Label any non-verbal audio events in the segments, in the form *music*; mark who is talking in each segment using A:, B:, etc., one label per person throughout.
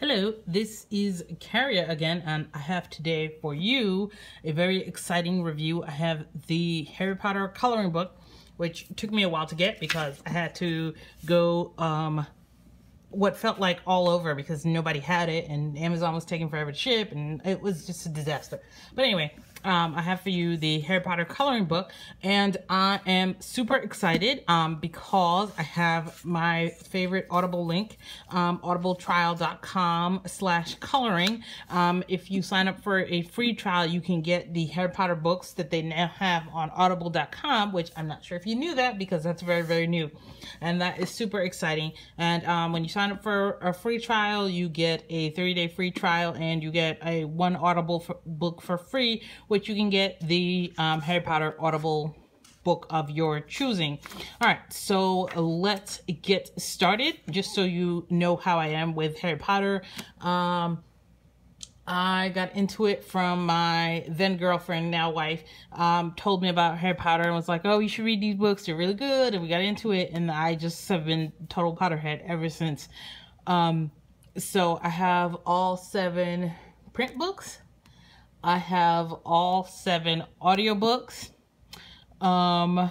A: Hello, this is Karia again, and I have today for you a very exciting review. I have the Harry Potter coloring book, which took me a while to get because I had to go um, what felt like all over because nobody had it and Amazon was taking forever to ship and it was just a disaster. But anyway, um, I have for you the Harry Potter coloring book and I am super excited um, because I have my favorite Audible link, um, audibletrial.com slash coloring. Um, if you sign up for a free trial, you can get the Harry Potter books that they now have on audible.com, which I'm not sure if you knew that because that's very, very new. And that is super exciting. And um, when you sign up for a free trial, you get a 30-day free trial and you get a one Audible book for free, which you can get the um, Harry Potter Audible book of your choosing. All right, so let's get started. Just so you know how I am with Harry Potter. Um, I got into it from my then girlfriend, now wife, um, told me about Harry Potter and was like, oh, you should read these books. They're really good. And we got into it. And I just have been total Potterhead ever since. Um, so I have all seven print books. I have all seven audiobooks. Um,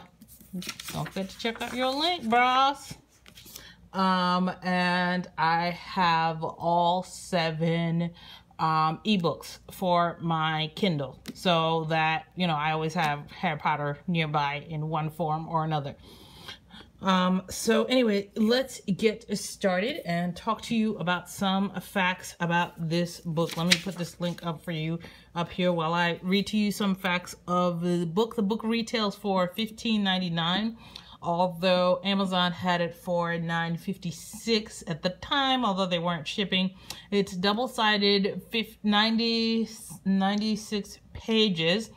A: don't forget to check out your link, bros. Um, and I have all seven um, ebooks for my Kindle so that, you know, I always have Harry Potter nearby in one form or another. Um, so anyway, let's get started and talk to you about some facts about this book. Let me put this link up for you up here while I read to you some facts of the book. The book retails for $15.99 although Amazon had it for 9.56 at the time, although they weren't shipping. It's double-sided, 90, 96 pages.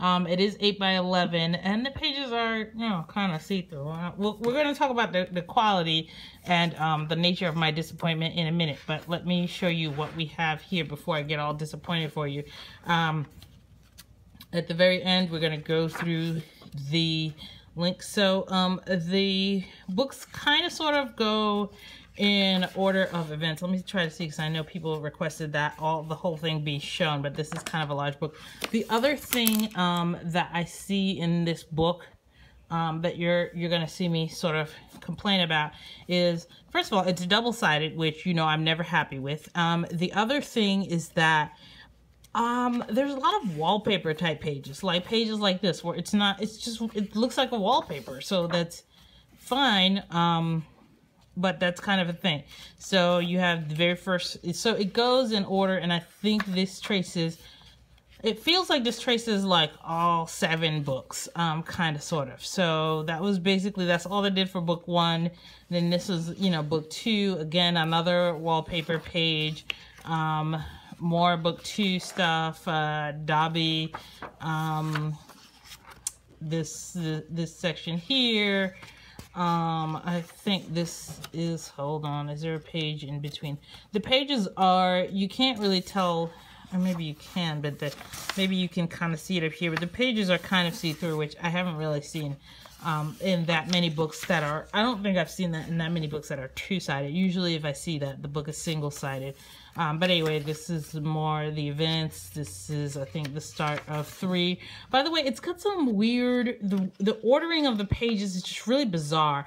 A: Um, it is 8 by 11 and the pages are, you know, kind of see-through. Uh, we're, we're going to talk about the, the quality and um, the nature of my disappointment in a minute, but let me show you what we have here before I get all disappointed for you. Um, at the very end, we're going to go through the links. So um, the books kind of sort of go in order of events. Let me try to see because I know people requested that all the whole thing be shown, but this is kind of a large book. The other thing um, that I see in this book um, that you're you're gonna see me sort of complain about is first of all it's double sided, which you know I'm never happy with. Um, the other thing is that um, there's a lot of wallpaper type pages, like pages like this, where it's not, it's just, it looks like a wallpaper. So that's fine. Um, but that's kind of a thing. So you have the very first, so it goes in order, and I think this traces, it feels like this traces like all seven books, um, kind of, sort of. So that was basically, that's all they did for book one. Then this was, you know, book two, again, another wallpaper page. Um, more book two stuff, uh, Dobby, um, this, this section here. Um, I think this is, hold on, is there a page in between? The pages are, you can't really tell, or maybe you can, but the, maybe you can kind of see it up here, but the pages are kind of see-through, which I haven't really seen um, in that many books that are, I don't think I've seen that in that many books that are two-sided. Usually if I see that, the book is single-sided. Um, but anyway, this is more the events. This is, I think, the start of three. By the way, it's got some weird, the, the ordering of the pages is just really bizarre.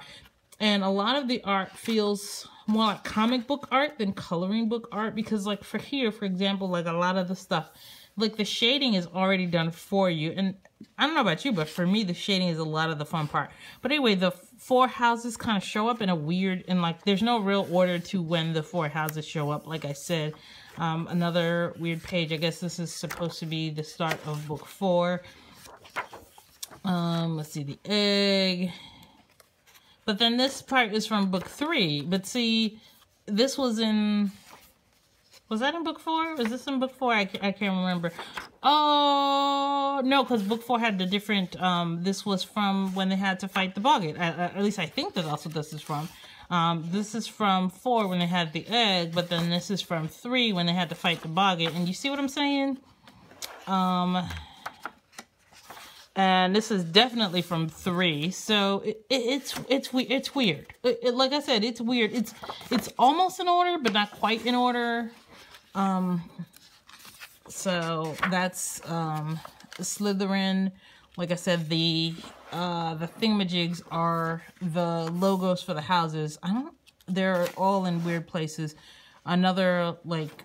A: And a lot of the art feels more like comic book art than coloring book art because like for here, for example, like a lot of the stuff, like the shading is already done for you. And I don't know about you, but for me, the shading is a lot of the fun part. But anyway, the four houses kind of show up in a weird, and like there's no real order to when the four houses show up, like I said. Um, another weird page. I guess this is supposed to be the start of book four. Um, let's see, the egg. But then this part is from book three. But see, this was in was that in book four? Was this in book four? I, I can't remember. Oh, no, because book four had the different, um, this was from when they had to fight the Boggart. At, at least I think that what this is from. Um, this is from four when they had the egg, but then this is from three when they had to fight the Boggart. And you see what I'm saying? Um, and this is definitely from three. So it, it, it's it's it's weird. It, like I said, it's weird. It's it's almost in order, but not quite in order. Um, so that's um, Slytherin. Like I said, the uh, the thingamajigs are the logos for the houses. I don't. They're all in weird places. Another like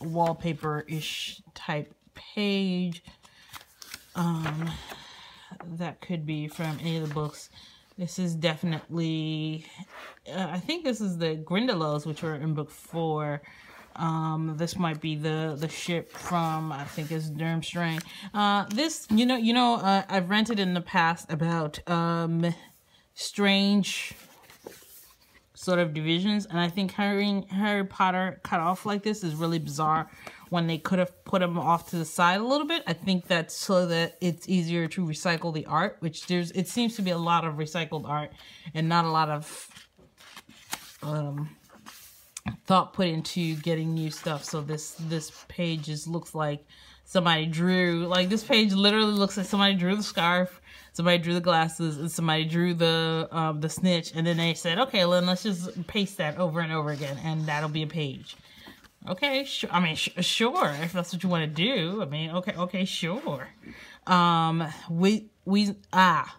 A: wallpaper ish type page. Um, that could be from any of the books. This is definitely, uh, I think this is the Grindylows, which were in book four. Um, this might be the the ship from I think it's Durmstrang. Uh, this you know you know uh, I've rented in the past about um, strange sort of divisions, and I think Harry Harry Potter cut off like this is really bizarre when they could have put them off to the side a little bit. I think that's so that it's easier to recycle the art, which there's, it seems to be a lot of recycled art and not a lot of um, thought put into getting new stuff. So this, this page just looks like somebody drew, like this page literally looks like somebody drew the scarf, somebody drew the glasses, and somebody drew the, um, the snitch. And then they said, okay, then let's just paste that over and over again and that'll be a page. Okay, sure. I mean, sure, if that's what you want to do. I mean, okay, okay, sure. Um, we, we, ah,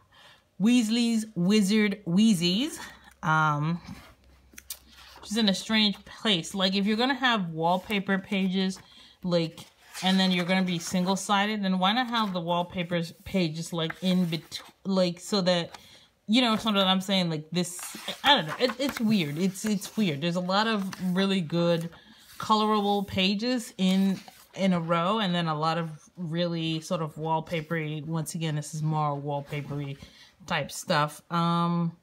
A: Weasley's Wizard Wheezies. Um, she's in a strange place. Like, if you're going to have wallpaper pages, like, and then you're going to be single-sided, then why not have the wallpapers pages, like, in between, like, so that, you know, something I'm saying, like, this, I don't know, it, it's weird. It's, it's weird. There's a lot of really good colorable pages in in a row and then a lot of really sort of wallpapery once again this is more wallpapery type stuff um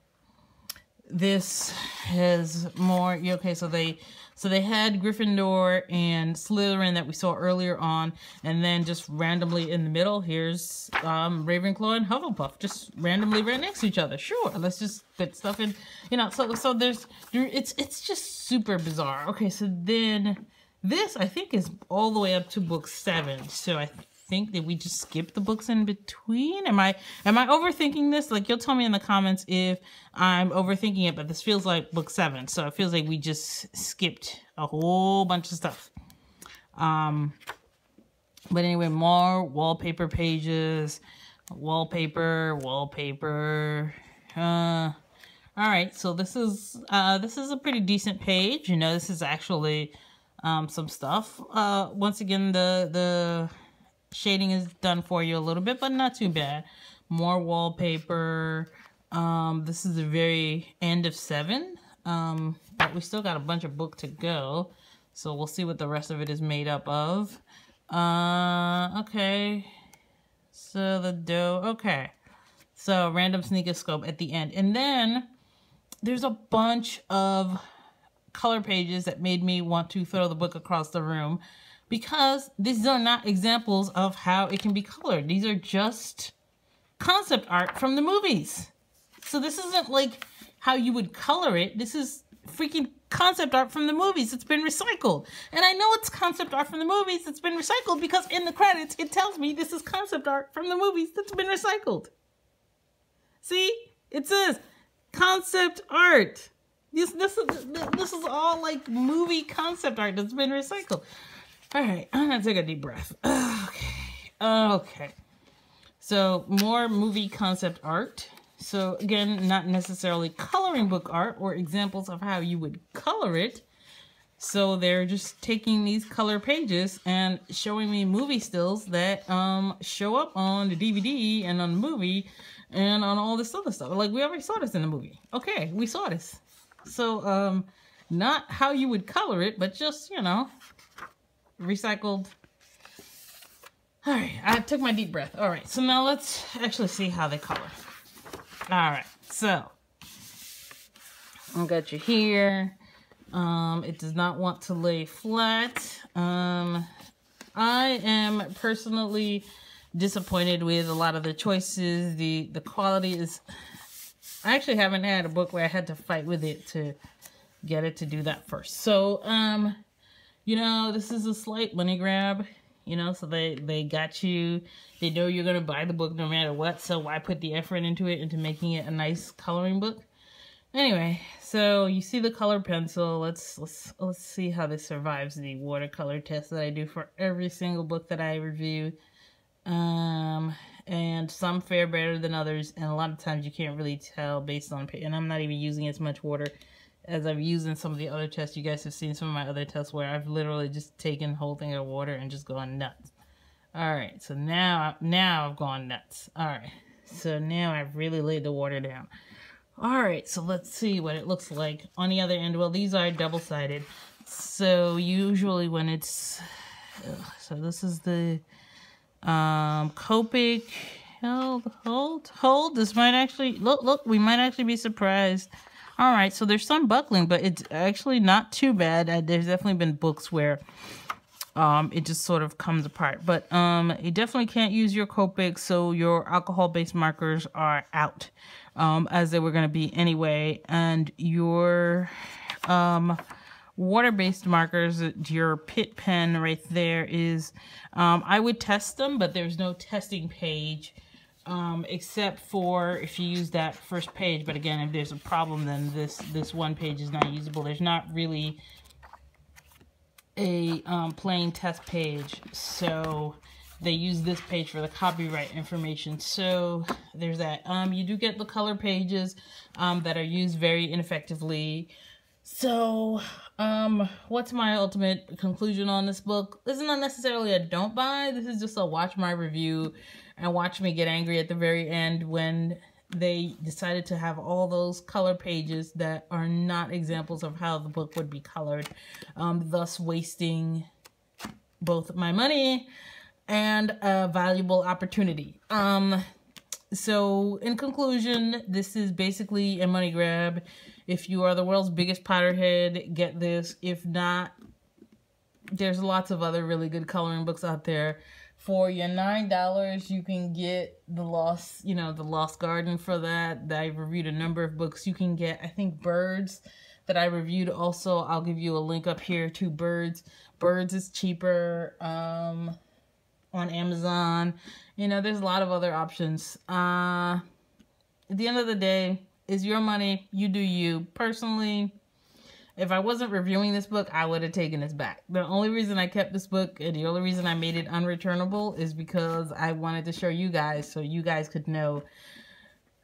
A: this has more okay so they so they had Gryffindor and Slytherin that we saw earlier on, and then just randomly in the middle, here's um, Ravenclaw and Hufflepuff, just randomly right next to each other. Sure, let's just put stuff in, you know. So so there's it's it's just super bizarre. Okay, so then this I think is all the way up to book seven. So I think that we just skip the books in between? Am I am I overthinking this? Like you'll tell me in the comments if I'm overthinking it, but this feels like book seven. So it feels like we just skipped a whole bunch of stuff. Um but anyway, more wallpaper pages, wallpaper, wallpaper. Uh all right, so this is uh this is a pretty decent page. You know, this is actually um some stuff. Uh once again the the shading is done for you a little bit, but not too bad. More wallpaper. Um, this is the very end of seven. Um, but we still got a bunch of book to go. So we'll see what the rest of it is made up of. Uh, okay. So the dough, okay. So random Sneakoscope at the end. And then there's a bunch of color pages that made me want to throw the book across the room because these are not examples of how it can be colored. These are just concept art from the movies. So this isn't like how you would color it. This is freaking concept art from the movies. It's been recycled. And I know it's concept art from the movies. It's been recycled because in the credits, it tells me this is concept art from the movies that's been recycled. See? It says concept art. This, this, is, this is all like movie concept art that's been recycled. All right, I'm gonna take a deep breath. *sighs* Okay, okay. So more movie concept art. So again, not necessarily coloring book art or examples of how you would color it. So they're just taking these color pages and showing me movie stills that um show up on the DVD and on the movie and on all this other stuff. Like we already saw this in the movie. Okay, we saw this. So um not how you would color it, but just, you know, recycled. All right, I took my deep breath. All right, so now let's actually see how they color. All right, so I got you here. Um, it does not want to lay flat. Um, I am personally disappointed with a lot of the choices. The the quality is. I actually haven't had a book where I had to fight with it to get it to do that first. So um, you know, this is a slight money grab. you know, so they, they got you, they know you're going to buy the book no matter what, so why put the effort into it, into making it a nice coloring book? Anyway, so you see the color pencil. Let's let's let's see how this survives the watercolor test that I do for every single book that I review. Um, and some fare better than others, and a lot of times you can't really tell based on. And I'm not even using as much water as I've used in some of the other tests. You guys have seen some of my other tests where I've literally just taken whole thing of water and just gone nuts. All right, so now now I've gone nuts. All right, so now I've really laid the water down. All right, so let's see what it looks like on the other end. Well, these are double-sided. So usually when it's, so this is the um, Copic, hold, hold, hold. This might actually, look, look, we might actually be surprised. All right, so there's some buckling, but it's actually not too bad. Uh, there's definitely been books where um, it just sort of comes apart. But um, you definitely can't use your Copic, so your alcohol-based markers are out um, as they were going to be anyway. And your um, water-based markers, your Pitt pen right there is, um, I would test them, but there's no testing page um, except for if you use that first page. But again, if there's a problem, then this, this one page is not usable. There's not really a um, plain test page. So they use this page for the copyright information. So there's that. Um, you do get the color pages um, that are used very ineffectively. So, um, what's my ultimate conclusion on this book? This is not necessarily a don't buy. This is just a watch my review and watch me get angry at the very end when they decided to have all those color pages that are not examples of how the book would be colored, um, thus wasting both my money and a valuable opportunity. Um, so in conclusion, this is basically a money grab. If you are the world's biggest Potterhead, get this. If not, there's lots of other really good coloring books out there. For your nine dollars, you can get the Lost, you know, the Lost Garden for that. I reviewed a number of books. You can get, I think, Birds that I reviewed. Also, I'll give you a link up here to Birds. Birds is cheaper. Um, on Amazon. You know, there's a lot of other options. Uh, at the end of the day, is your money. You do you. Personally, if I wasn't reviewing this book, I would have taken this back. The only reason I kept this book and the only reason I made it unreturnable is because I wanted to show you guys so you guys could know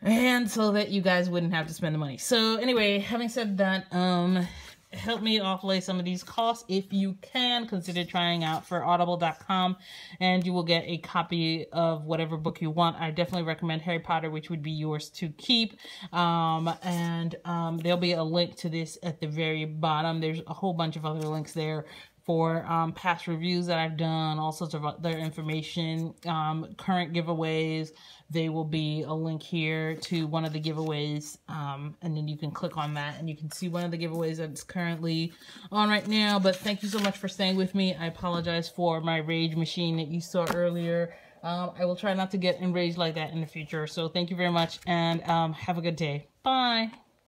A: and so that you guys wouldn't have to spend the money. So anyway, having said that, um, help me offlay some of these costs if you can. Consider trying out for audible.com and you will get a copy of whatever book you want. I definitely recommend harry potter which would be yours to keep. Um, and um, there'll be a link to this at the very bottom. There's a whole bunch of other links there for um, past reviews that I've done, all sorts of other information, um, current giveaways. They will be a link here to one of the giveaways, um, and then you can click on that and you can see one of the giveaways that's currently on right now. But thank you so much for staying with me. I apologize for my rage machine that you saw earlier. Um, I will try not to get enraged like that in the future. So thank you very much and um, have a good day. Bye.